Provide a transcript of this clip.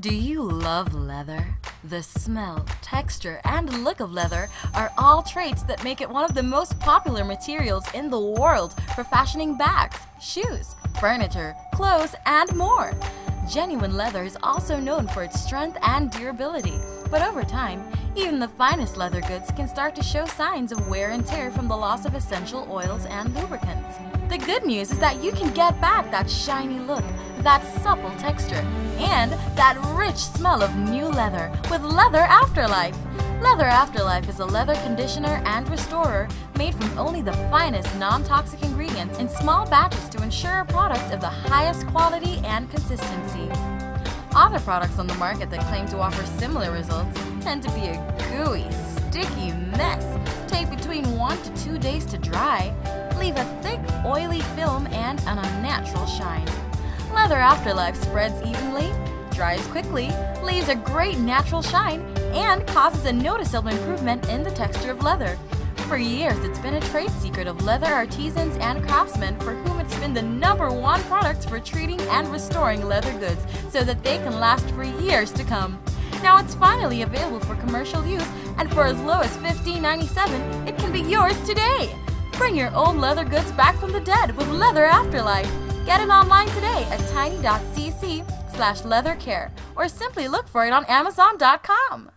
Do you love leather? The smell, texture, and look of leather are all traits that make it one of the most popular materials in the world for fashioning bags, shoes, furniture, clothes, and more. Genuine leather is also known for its strength and durability, but over time, even the finest leather goods can start to show signs of wear and tear from the loss of essential oils and lubricants. The good news is that you can get back that shiny look, that supple texture, and that rich smell of new leather with Leather Afterlife. Leather Afterlife is a leather conditioner and restorer made from only the finest non-toxic ingredients in small batches to ensure a product of the highest quality and consistency. Other products on the market that claim to offer similar results tend to be a gooey, sticky mess, take between one to two days to dry, leave a thick, oily film and an unnatural shine. Leather Afterlife spreads evenly, dries quickly, leaves a great natural shine, and causes a noticeable improvement in the texture of leather. For years, it's been a trade secret of leather artisans and craftsmen for whom it's been the number one product for treating and restoring leather goods so that they can last for years to come. Now it's finally available for commercial use, and for as low as $15.97, it can be yours today. Bring your old leather goods back from the dead with Leather Afterlife. Get it online today at tiny.cc slash leathercare or simply look for it on amazon.com.